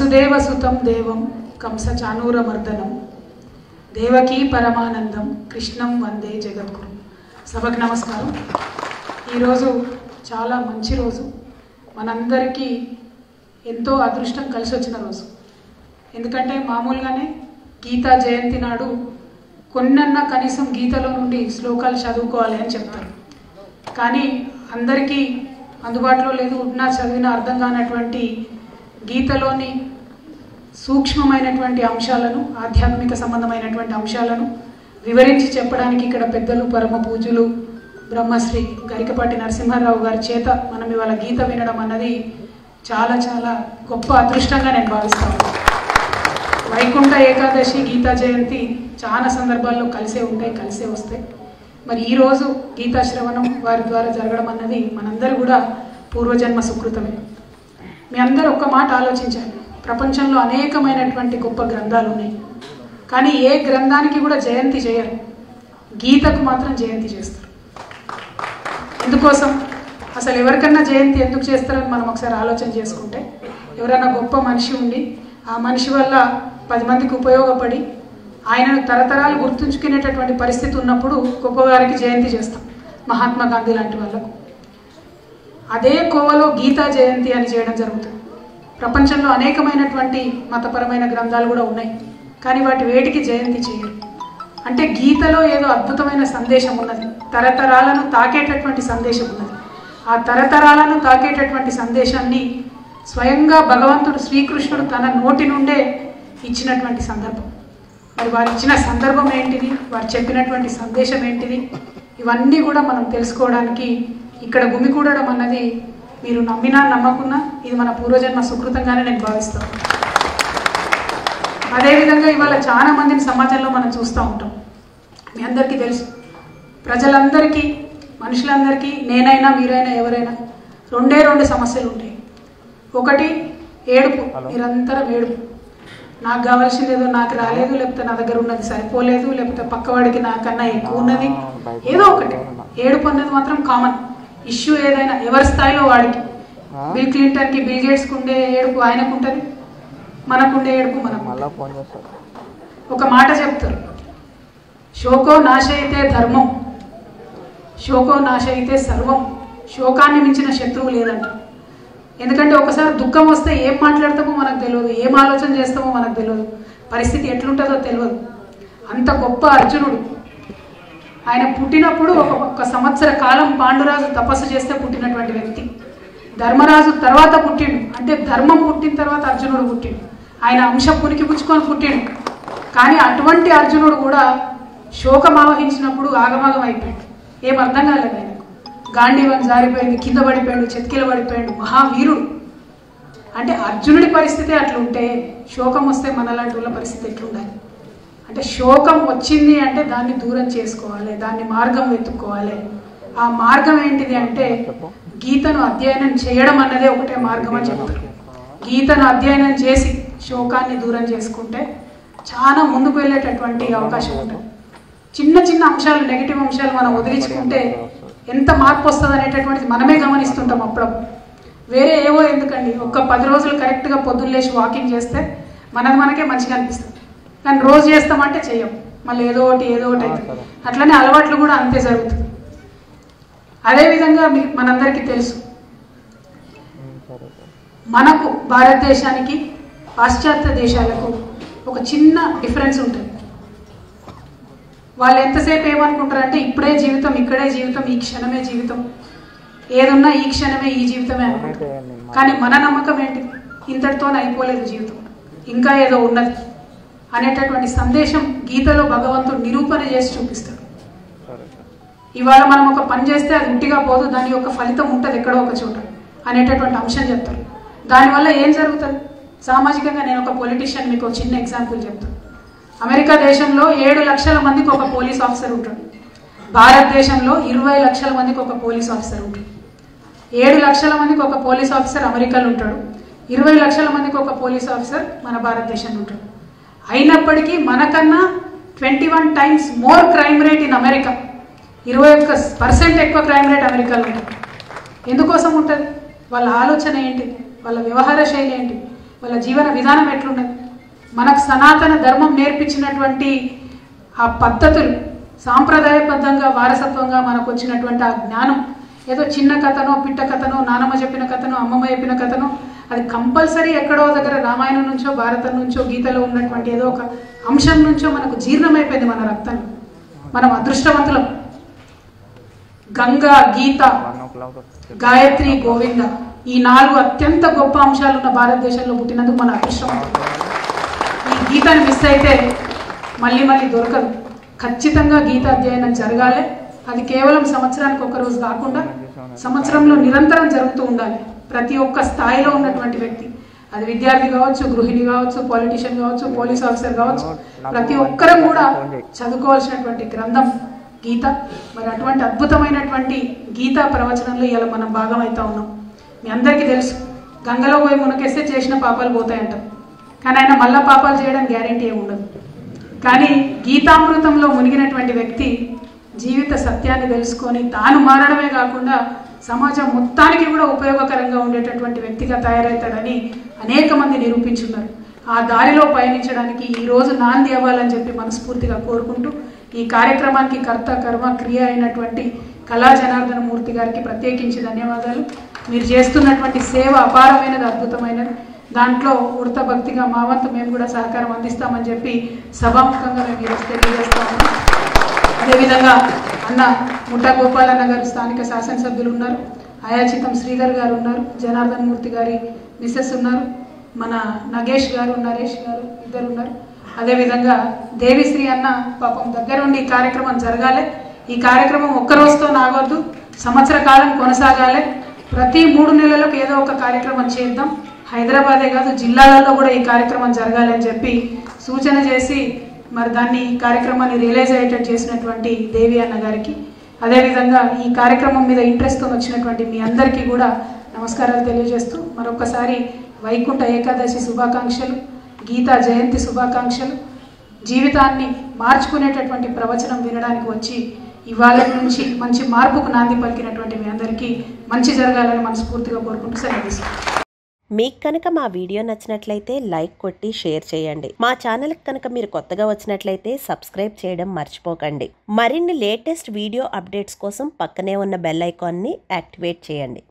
వసుదేవసుతం దేవం కంస చానూరమర్దనం దేవకీ పరమానందం కృష్ణం వందే జగద్గురు. సభకు నమస్కారం. ఈరోజు చాలా మంచి రోజు. మనందరికీ ఎంతో అదృష్టం కలిసి వచ్చిన రోజు. ఎందుకంటే మామూలుగానే గీతా జయంతి నాడు కొన్నన్నా కనీసం గీతలో నుండి శ్లోకాలు చదువుకోవాలి అని చెప్తారు. కానీ అందరికీ అందుబాటులో లేదు ఉన్నా చదివిన అర్థం కానటువంటి గీతలోని సూక్ష్మమైనటువంటి అంశాలను ఆధ్యాత్మిక సంబంధమైనటువంటి అంశాలను వివరించి చెప్పడానికి ఇక్కడ పెద్దలు పరమ పూజలు బ్రహ్మశ్రీ గరికపాటి నరసింహారావు గారి చేత మనం ఇవాళ గీత వినడం అన్నది చాలా చాలా గొప్ప అదృష్టంగా నేను భావిస్తాను. వైకుంఠ ఏకాదశి గీతా జయంతి చాలా సందర్భాల్లో కలిసే ఉంటాయి కలిసే వస్తాయి. మరి ఈరోజు గీతా శ్రవణం వారి ద్వారా జరగడం అన్నది మనందరూ కూడా పూర్వజన్మ సుకృతమే. మీ అందరూ ఒక్క మాట ఆలోచించాలి ప్రపంచంలో అనేకమైనటువంటి గొప్ప గ్రంథాలు ఉన్నాయి కానీ ఏ గ్రంథానికి కూడా జయంతి చేయరు. గీతకు మాత్రం జయంతి చేస్తారు. ఎందుకోసం? అసలు ఎవరికన్నా జయంతి ఎందుకు చేస్తారని మనం ఒకసారి ఆలోచన చేసుకుంటే ఎవరైనా గొప్ప మనిషి ఉండి ఆ మనిషి వల్ల పది మందికి ఉపయోగపడి ఆయనను తరతరాలు గుర్తుంచుకునేటటువంటి పరిస్థితి ఉన్నప్పుడు గొప్పవారికి జయంతి చేస్తాం. మహాత్మా గాంధీ లాంటి వాళ్ళకు. అదే కోవలో గీతా జయంతి అని చేయడం జరుగుతుంది. ప్రపంచంలో అనేకమైనటువంటి మతపరమైన గ్రంథాలు కూడా ఉన్నాయి. కానీ వాటి వేటికి జయంతి చేయరు. అంటే గీతలో ఏదో అద్భుతమైన సందేశం ఉన్నది. తరతరాలను తాకేటటువంటి సందేశం ఉన్నది. ఆ తరతరాలను తాకేటటువంటి సందేశాన్ని స్వయంగా భగవంతుడు శ్రీకృష్ణుడు తన నోటి నుండే ఇచ్చినటువంటి సందర్భం. మరి వారు ఇచ్చిన సందర్భం ఏంటిది? వారు చెప్పినటువంటి సందేశం ఏంటిది? ఇవన్నీ కూడా మనం తెలుసుకోవడానికి ఇక్కడ గుమికూడడం అన్నది మీరు నమ్మినా నమ్మకున్నా ఇది మన పూర్వజన్మ సుకృతంగానే నేను భావిస్తాను. అదేవిధంగా ఇవాళ చాలా మందిని సమాజంలో మనం చూస్తూ ఉంటాం. మీ అందరికీ తెలుసు. ప్రజలందరికీ మనుషులందరికీ నేనైనా మీరైనా ఎవరైనా రెండే రెండు సమస్యలు ఉంటాయి. ఒకటి ఏడుపు. నిరంతరం ఏడుపు. నాకు కావాల్సింది ఏదో నాకు రాలేదు లేకపోతే నా దగ్గర ఉన్నది సరిపోలేదు లేకపోతే పక్కవాడికి నాకన్నా ఎక్కువ ఉన్నది. ఏదో ఒకటి. ఏడుపు అన్నది మాత్రం కామన్ ఇష్యూ ఏదైనా ఎవరి స్థాయిలో వాడికి? బిల్ క్లింటన్కి బిల్ గేట్స్కి ఉండే ఏడుపు ఆయనకు ఉంటుంది మనకుండే ఏడుపు మనకు చేస్తారు ఒక మాట చెప్తారు. శోకో నాశయితే ధర్మం. శోకో నాశయితే సర్వం. శోకాన్ని మించిన శత్రువు లేదంట. ఎందుకంటే ఒకసారి దుఃఖం వస్తే ఏం మాట్లాడతామో మనకు తెలియదు. ఏం ఆలోచన చేస్తామో మనకు తెలియదు. పరిస్థితి ఎట్లుంటుందో తెలియదు. అంత గొప్ప అర్జునుడు ఆయన పుట్టినప్పుడు ఒక ఒక్క సంవత్సర కాలం పాండురాజు తపస్సు చేస్తే పుట్టినటువంటి వ్యక్తి. ధర్మరాజు తర్వాత పుట్టిండు. అంటే ధర్మం పుట్టిన తర్వాత అర్జునుడు పుట్టిండు. ఆయన అంశ పునికి పుచ్చుకొని పుట్టిండు. కానీ అటువంటి అర్జునుడు కూడా శోకం ఆవహించినప్పుడు ఆగమాగం అయిపోయాడు. ఏం అర్థం కాలేదు ఆయనకు. గాంధీవన్ జారిపోయింది కింద పడిపోయాడు చెతికిల పడిపోయాడు మహావీరుడు. అంటే అర్జునుడి పరిస్థితి అట్లుంటే శోకం వస్తే మనలాంటి వాళ్ళ పరిస్థితి ఎట్లుండాలి? అంటే శోకం వచ్చింది అంటే దాన్ని దూరం చేసుకోవాలి దాన్ని మార్గం వెతుక్కోవాలి. ఆ మార్గం ఏంటిది అంటే గీతను అధ్యయనం చేయడం అన్నదే ఒకటే మార్గం అని చెప్తారు. గీతను అధ్యయనం చేసి శోకాన్ని దూరం చేసుకుంటే చాలా ముందుకు వెళ్ళేటటువంటి అవకాశం ఉంటుంది. చిన్న చిన్న అంశాలు నెగిటివ్ అంశాలు మనం వదిలించుకుంటే ఎంత మార్పు వస్తుంది అనేటటువంటిది మనమే గమనిస్తుంటాం అప్పుడప్పుడు. వేరే ఏవో ఎందుకండి? ఒక్క పది రోజులు కరెక్ట్గా పొద్దున్న లేచి వాకింగ్ చేస్తే మనది మనకే మంచిగా అనిపిస్తుంది. కానీ రోజు చేస్తామంటే చెయ్యం. మళ్ళీ ఏదో ఒకటి ఏదో ఒకటి అవుతుంది అట్లనే అలవాట్లు కూడా అంతే జరుగుతుంది అదేవిధంగా మనందరికీ తెలుసు. మనకు భారతదేశానికి పాశ్చాత్య దేశాలకు ఒక చిన్న డిఫరెన్స్ ఉంటుంది. వాళ్ళు ఎంతసేపు ఏమనుకుంటారంటే ఇప్పుడే జీవితం ఇక్కడే జీవితం ఈ క్షణమే జీవితం. ఏదున్నా ఈ క్షణమే ఈ జీవితమే అనుకుంటారు. కానీ మన నమ్మకం ఏంటి? ఇంతటితోనే అయిపోలేదు జీవితం. ఇంకా ఏదో ఉన్నది. అనేటటువంటి సందేశం గీతలో భగవంతుడు నిరూపణ చేసి చూపిస్తాడు. ఇవాళ మనం ఒక పని చేస్తే అది ఉట్టిగా పోదు దాని యొక్క ఫలితం ఉంటుంది ఎక్కడో ఒక చోట అనేటటువంటి అంశం చెప్తారు. దానివల్ల ఏం జరుగుతుంది? సామాజికంగా నేను ఒక పొలిటీషియన్ మీకు ఒక చిన్న ఎగ్జాంపుల్ చెప్తాను. అమెరికా దేశంలో ఏడు లక్షల మందికి ఒక పోలీస్ ఆఫీసర్ ఉంటాడు. భారతదేశంలో ఇరవై లక్షల మందికి ఒక పోలీస్ ఆఫీసర్ ఉంటాడు. ఏడు లక్షల మందికి ఒక పోలీస్ ఆఫీసర్ అమెరికాలో ఉంటాడు. ఇరవై లక్షల మందికి ఒక పోలీస్ ఆఫీసర్ మన భారతదేశంలో ఉంటాడు. అయినప్పటికీ మనకన్నా twenty one times more crime rate in America. ఇరవై ఒక్క పర్సెంట్ ఎక్కువ క్రైమ్ రేట్ అమెరికాలో ఉంటుంది. ఎందుకోసం ఉంటుంది? వాళ్ళ ఆలోచన ఏంటి? వాళ్ళ వ్యవహార శైలి ఏంటి? వాళ్ళ జీవన విధానం ఎట్లున్నది? మనకు సనాతన ధర్మం నేర్పించినటువంటి ఆ పద్ధతులు సాంప్రదాయబద్ధంగా వారసత్వంగా మనకు వచ్చినటువంటి ఆ జ్ఞానం ఏదో చిన్న కథనో పిట్ట కథనో నానమ్మ చెప్పిన కథనో అమ్మమ్మ చెప్పిన కథనో అది కంపల్సరీ ఎక్కడో దగ్గర రామాయణం నుంచో భారతం నుంచో గీతలో ఉన్నటువంటి ఏదో ఒక అంశం నుంచో మనకు జీర్ణమైపోయింది మన రక్తంలో మనం అదృష్టవంతులం. గంగా గీత గాయత్రి గోవింద ఈ నాలుగు అత్యంత గొప్ప అంశాలు ఉన్న భారతదేశంలో పుట్టినందుకు మన అదృష్టం ఈ గీతను మిస్ అయితే మళ్ళీ మళ్ళీ దొరకదు. ఖచ్చితంగా గీత అధ్యయనం జరగాలి. అది కేవలం సంవత్సరానికి ఒక రోజు కాకుండా సంవత్సరంలో నిరంతరం జరుగుతూ ఉండాలి. ప్రతి ఒక్క స్థాయిలో ఉన్నటువంటి వ్యక్తి. అది విద్యార్థి కావచ్చు గృహిణి కావచ్చు పాలిటిషియన్ కావచ్చు పోలీస్ ఆఫీసర్ కావచ్చు ప్రతి ఒక్కరం కూడా చదువుకోవాల్సినటువంటి గ్రంథం గీత. మరి అటువంటి అద్భుతమైనటువంటి గీతా ప్రవచనంలో ఇలా మనం భాగం అవుతా ఉన్నాం. మీ అందరికీ తెలుసు గంగలో పోయి మునకేస్తే చేసిన పాపాలు పోతాయంటారు కానీ ఆయన మళ్ళా పాపాలు చేయడం గ్యారంటీ ఏమి ఉండదు. కానీ గీతామృతంలో మునిగినటువంటి వ్యక్తి జీవిత సత్యాన్ని తెలుసుకొని తాను మారడమే కాకుండా సమాజం మొత్తానికి కూడా ఉపయోగకరంగా ఉండేటటువంటి వ్యక్తిగా తయారవుతాడని అనేక మంది నిరూపించున్నారు. ఆ దారిలో పయనించడానికి ఈ రోజు నాంది అవ్వాలని చెప్పి మనస్ఫూర్తిగా కోరుకుంటూ ఈ కార్యక్రమానికి కర్త కర్మ క్రియ అయినటువంటి కళా జనార్దన మూర్తి గారికి ప్రత్యేకించి ధన్యవాదాలు. మీరు చేస్తున్నటువంటి సేవ అపారమైనది అద్భుతమైనది. దాంట్లో ఉడత భక్తిగా మా వంతు మేము కూడా సహకారం అందిస్తామని చెప్పి సభాముఖంగా మేము ఈరోజు తెలియజేస్తాము అదేవిధంగా అన్న ముఠా గోపాలన్న గారు స్థానిక శాసనసభ్యులు ఉన్నారు. అయాచితం శ్రీధర్ గారు ఉన్నారు. జనార్దన్ మూర్తి గారి మిస్సెస్ ఉన్నారు. మన నగేష్ గారు నరేష్ గారు ఇద్దరు ఉన్నారు. అదేవిధంగా దేవిశ్రీ అన్న పాపం దగ్గరుండి ఈ కార్యక్రమం జరగాలి. ఈ కార్యక్రమం ఒక్క రోజుతో నాగొద్దు. సంవత్సర కాలం కొనసాగాలి. ప్రతి మూడు నెలలకు ఏదో ఒక కార్యక్రమం చేద్దాం. హైదరాబాదే కాదు జిల్లాలలో కూడా ఈ కార్యక్రమం జరగాలని చెప్పి సూచన చేసి మరి దాన్ని ఈ కార్యక్రమాన్ని రియలైజ్ అయ్యేటట్టు చేసినటువంటి దేవి అన్న గారికి. అదేవిధంగా ఈ కార్యక్రమం మీద ఇంట్రెస్ట్తో వచ్చినటువంటి మీ అందరికీ కూడా నమస్కారాలు తెలియజేస్తూ మరొకసారి వైకుంఠ ఏకాదశి శుభాకాంక్షలు గీతా జయంతి శుభాకాంక్షలు. జీవితాన్ని మార్చుకునేటటువంటి ప్రవచనం వినడానికి వచ్చి ఇవాళ నుంచి మంచి మార్పుకు నాంది పలికినటువంటి మీ అందరికీ మంచి జరగాలని మనస్ఫూర్తిగా కోరుకుంటూ సెలవు మీకు కనుక మా వీడియో నచ్చినట్లయితే లైక్ కొట్టి షేర్ చేయండి. మా ఛానల్కి కనుక మీరు కొత్తగా వచ్చినట్లయితే సబ్స్క్రైబ్ చేయడం మర్చిపోకండి. మరిన్ని లేటెస్ట్ వీడియో అప్డేట్స్ కోసం పక్కనే ఉన్న బెల్ ఐకాన్ని యాక్టివేట్ చేయండి.